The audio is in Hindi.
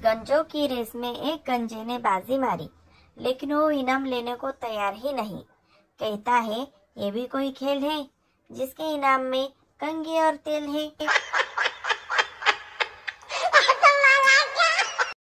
गंजों की रेस में एक गंजे ने बाजी मारी, लेकिन वो इनाम लेने को तैयार ही नहीं। कहता है, ये भी कोई खेल है, जिसके इनाम में कंगी और तेल है।